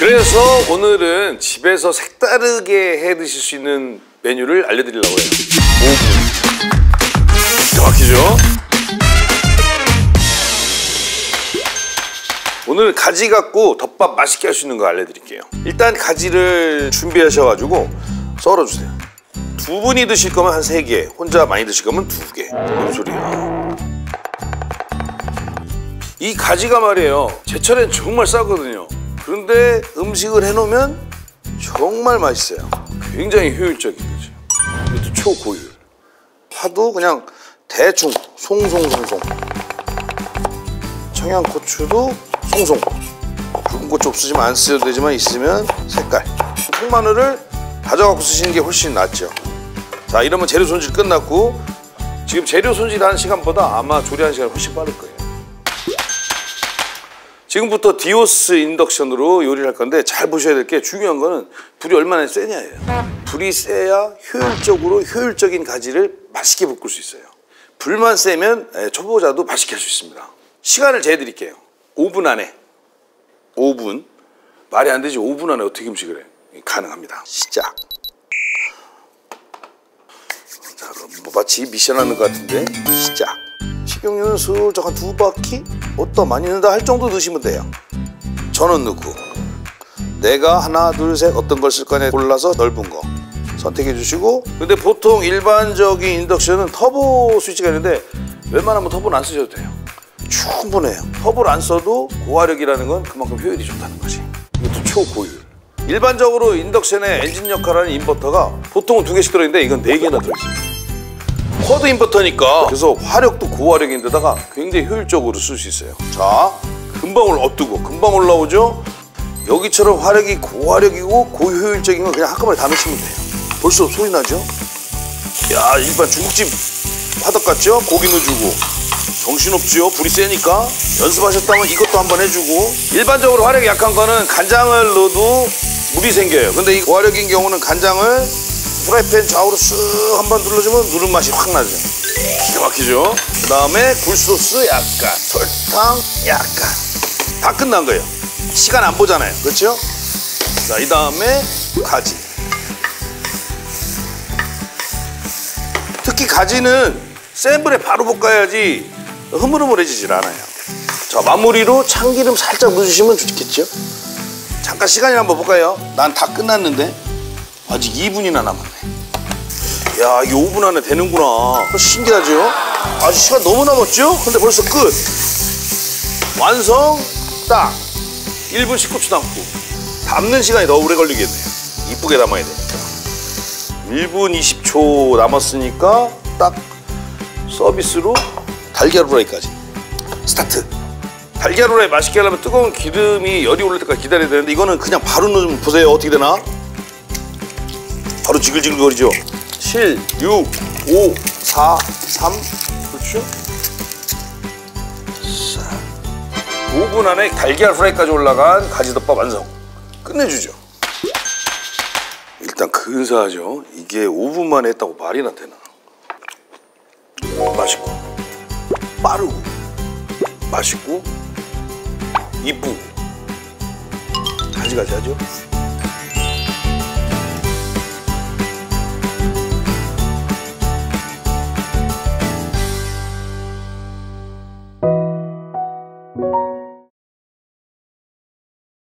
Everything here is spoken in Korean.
그래서 오늘은 집에서 색다르게 해 드실 수 있는 메뉴를 알려드리려고 해요. 5분. 정확히죠? 오늘 가지 갖고 덮밥 맛있게 할 수 있는 거 알려드릴게요. 일단 가지를 준비하셔가지고 썰어주세요. 두 분이 드실 거면 한 세 개, 혼자 많이 드실 거면 두 개. 뭔 소리야? 이 가지가 말이에요. 제철엔 정말 싸거든요. 그런데 음식을 해놓으면 정말 맛있어요. 굉장히 효율적인 거죠. 이것도 초고율. 파도 그냥 대충 송송송송. 청양고추도 송송. 굵은 고추 없으시면 안 쓰셔도 되지만 있으면 색깔. 통마늘을 다져갖고 쓰시는 게 훨씬 낫죠. 자 이러면 재료 손질 끝났고 지금 재료 손질하는 시간보다 아마 조리하는 시간이 훨씬 빠를 거예요. 지금부터 디오스 인덕션으로 요리를 할 건데 잘 보셔야 될 게 중요한 거는 불이 얼마나 세냐예요. 불이 세야 효율적으로 효율적인 가지를 맛있게 볶을 수 있어요. 불만 세면 예, 초보자도 맛있게 할 수 있습니다. 시간을 재드릴게요. 5분 안에 5분 말이 안 되지 5분 안에 어떻게 음식을 해? 가능합니다. 시작. 자 그럼 뭐 마치 미션 하는 것 같은데 시작. 식용유는 슬쩍 한 두 바퀴? 어떠 많이 넣는다 할 정도 넣으시면 돼요. 저는 넣고 내가 하나 둘 셋 어떤 걸 쓸 거냐 골라서 넓은 거 선택해 주시고 근데 보통 일반적인 인덕션은 터보 스위치가 있는데 웬만하면 터보는 안 쓰셔도 돼요. 충분해요. 터보를 안 써도 고화력이라는 건 그만큼 효율이 좋다는 거지. 이것도 초고율. 일반적으로 인덕션의 엔진 역할하는 인버터가 보통은 두 개씩 들어있는데 이건 네 개나 들어있어요. quad 인버터니까 그래서 화력도 고화력인데다가 굉장히 효율적으로 쓸 수 있어요. 자, 금방 올라 엎뜨고 금방 올라오죠. 여기처럼 화력이 고화력이고 고효율적인 건 그냥 한꺼번에 다 넣으시면 돼요. 벌써 소리 나죠? 야, 일반 중국집 화덕 같죠? 고기 넣어주고 정신없지요? 불이 세니까 연습하셨다면 이것도 한번 해주고 일반적으로 화력이 약한 거는 간장을 넣어도 물이 생겨요. 근데 이 고화력인 경우는 간장을 프라이팬 좌우로 쓱 한번 눌러주면 누른 맛이 확 나죠. 기가 막히죠? 그 다음에 굴소스 약간, 설탕 약간. 다 끝난 거예요. 시간 안 보잖아요. 그렇죠? 자, 이 다음에 가지. 특히 가지는 센 불에 바로 볶아야지 흐물흐물해지질 않아요. 자, 마무리로 참기름 살짝 넣어주시면 좋겠죠? 잠깐 시간이 한번 볼까요? 난 다 끝났는데 아직 2분이나 남았네. 야, 이게 5분 안에 되는구나. 신기하죠? 아직 시간 너무 남았죠? 근데 벌써 끝. 완성 딱 1분 19초 남고 담는 시간이 더 오래 걸리겠네요. 이쁘게 담아야 되니까. 1분 20초 남았으니까 딱 서비스로 달걀 후라이까지 스타트. 달걀 후라이 맛있게 하려면 뜨거운 기름이 열이 오를 때까지 기다려야 되는데 이거는 그냥 바로 넣으면 보세요 어떻게 되나? 바로 지글지글거리죠. 7, 6, 5, 4, 3 그렇죠? 자, 5분 안에 달걀 후라이까지 올라간 가지덮밥 완성. 끝내주죠. 일단 근사하죠. 이게 5분 만에 했다고 말이나 되나. 맛있고 빠르고 맛있고 이쁘고 가지가지 하죠.